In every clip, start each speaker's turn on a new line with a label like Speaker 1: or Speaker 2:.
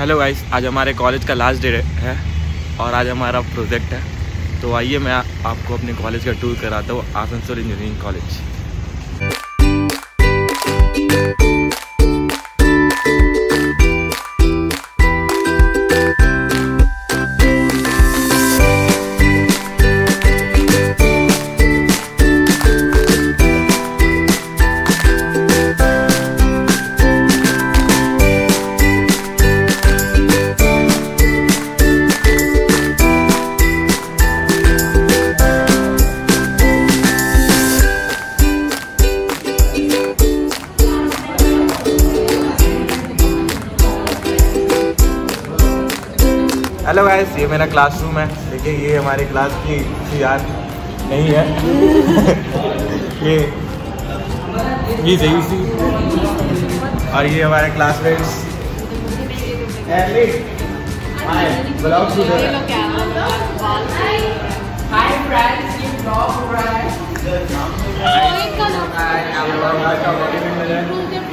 Speaker 1: Hello guys आज हमारे college का लास्ट डे है और आज हमारा प्रोजेक्ट है। तो आइए मैं आपको अपने कॉलेज का टूर कराता हूँ Asansol engineering college hello guys ये मेरा क्लासरूम है। देखिए ये हमारे क्लास की यार नहीं है। ये ये सही सी। और ये हमारे क्लासमेट्स?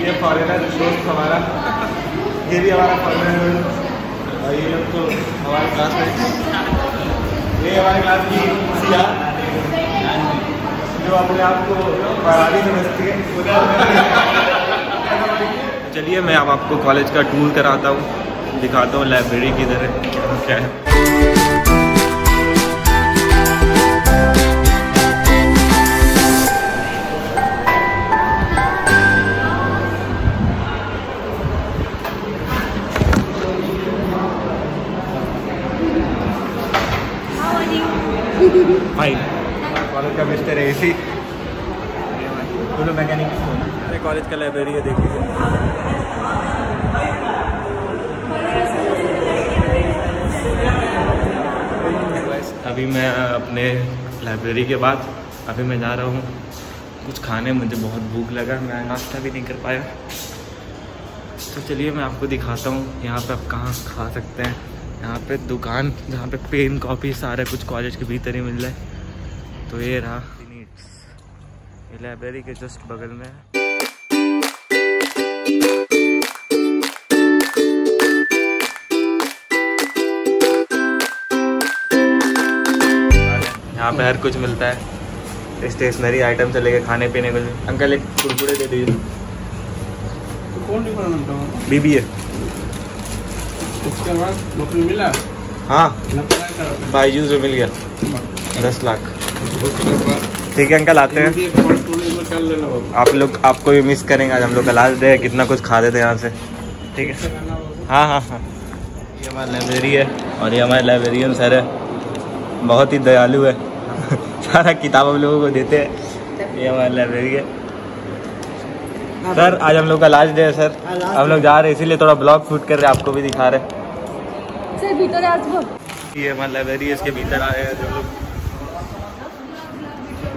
Speaker 1: ये फॉरेनर दोस्त हमारा। ये भी हमारा फॉरेनर लोग तो हमारे क्लास में ये हमारे क्लास की जो अपने आप को पढ़ाई समझती है। चलिए, मैं अब आपको कॉलेज का टूर कराता हूँ। दिखाता हूँ लाइब्रेरी किधर है, क्या है। का मिस्टर है इसी दोनों मैकेनिक मेरे कॉलेज का लाइब्रेरी है देखिए अभी मैं अपने लाइब्रेरी के बाद अभी मैं जा रहा हूँ। कुछ खाने मुझे बहुत भूख लगा मैं नाश्ता भी नहीं कर पाया। तो चलिए मैं आपको दिखाता हूँ यहाँ पे आप कहाँ खा सकते हैं। यहाँ पे दुकान जहाँ पे पेन कॉपी सारे कुछ कॉलेज के भीतर ही मिल जाए तो ये रहा। ये लाइब्रेरी के जस्ट बगल में है। यहाँ पे हर कुछ मिलता है। स्टेशनरी आइटम से लेके खाने पीने को। अंकल एक कुरकुरे दे दीजिए।
Speaker 2: कौन डिपार्टमेंट हो
Speaker 1: बीबी है।
Speaker 2: उसके बाद मिला?
Speaker 1: हाँ। बाईजूस में मिल गया। दस लाख। ठीक है अंकल आते हैं। आप लोग आपको भी मिस करेंगे आज हम लोग का लास्ट डे कितना कुछ खा देते हैं यहाँ से। ठीक है। हाँ हाँ हाँ। ये हमारी लाइब्रेरी है और ये हमारे लाइब्रेरियन सर है। बहुत ही दयालु है। सारा किताब हम लोगों को देते हैं। ये हमारी लाइब्रेरी है। सर आज हम लोग का लास्ट डे है सर हम लोग जा रहे हैं इसीलिए थोड़ा ब्लॉग शूट कर रहे हैं आपको भी दिखा रहे हैं। ये हमारी लाइब्रेरी है इसके भीतर आ रहे हैं जो लोग।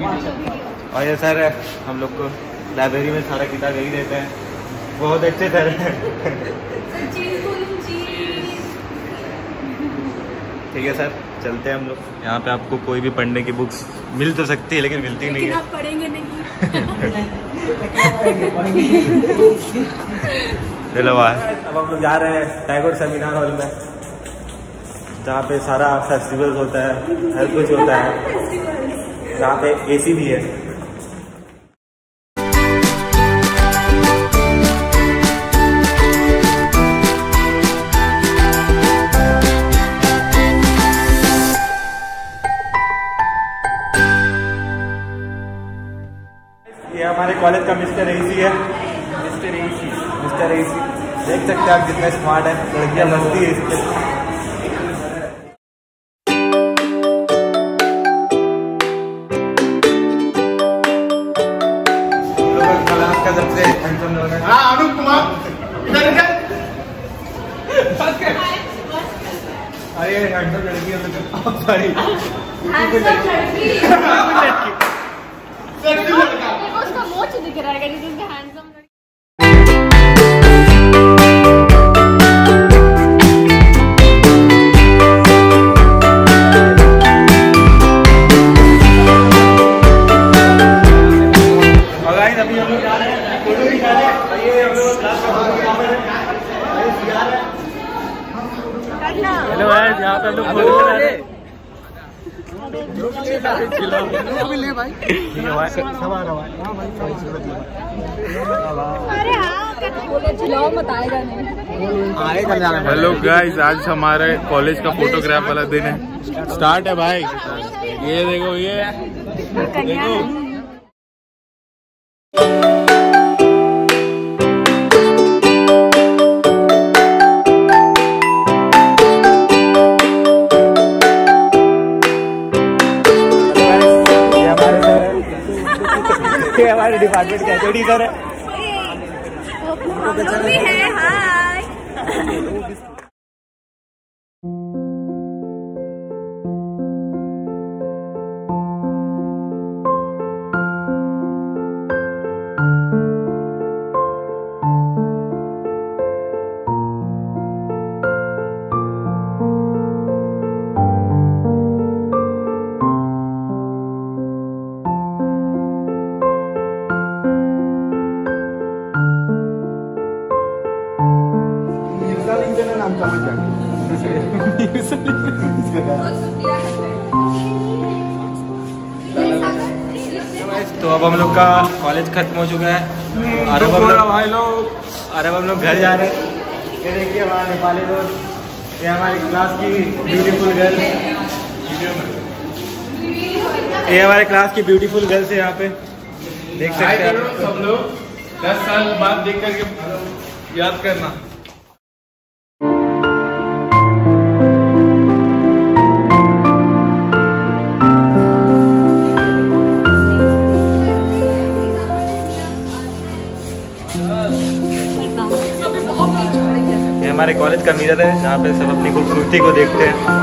Speaker 1: और ये सर हम लोग को लाइब्रेरी में सारा किताब यही देते हैं। बहुत अच्छे सर हैं। ठीक है सर चलते हैं हम लोग। यहाँ पे आपको कोई भी पढ़ने की बुक्स मिल तो सकती है लेकिन मिलती नहीं
Speaker 3: लेकिन
Speaker 1: है।
Speaker 3: आप पढ़ेंगे नहीं।
Speaker 1: चलो अब हम लोग जा रहे हैं टैगोर सेमिनार हॉल में जहाँ पे सारा फेस्टिवल होता है हर कुछ होता है। जहाँ पे एसी भी है। ये हमारे कॉलेज का मिस्टर एसी है। मिस्टर एसी मिस्टर एसी देख सकते हैं आप कितने स्मार्ट है। लड़कियाँ मस्ती है हैंडसम लड़की सॉरी
Speaker 3: उसका मोच दिख रहा है जिसका हैंडसम
Speaker 1: अभी हम लोग जा रहे हैं फ़ोटो भी खा रहे हैं और ये हम लोग क्लास का फ़ोटो खा रहे हैं गाइस जा रहे हैं हेलो गाइस यहाँ पे हम लोग फ़ोटो खिंचा रहे हैं।
Speaker 3: अरे हाँ बोले चिल्लाओ मत आएगा नहीं
Speaker 2: हेलो गाइस आज हमारे कॉलेज का फोटोग्राफ वाला दिन है। स्टार्ट है भाई। ये देखो ये। देखो।
Speaker 1: ये हमारे डिपार्टमेंट के एचओडी सर है तो अब हम लोग का कॉलेज खत्म हो चुका है। और अब हम लोग
Speaker 2: भाई लोग।
Speaker 1: और अब हम लोग घर जा रहे हैं। ये देखिए हमारे नेपाली दोस्त। ये हमारी क्लास की ब्यूटीफुल गर्ल ये हमारे क्लास की ब्यूटीफुल गर्ल्स है यहाँ पे। देख सकते हैं
Speaker 2: सब लोग दस साल बाद देख करके याद करना।
Speaker 1: हमारे कॉलेज का मिरर है जहाँ पे सब अपनी खूबसूरती को देखते हैं।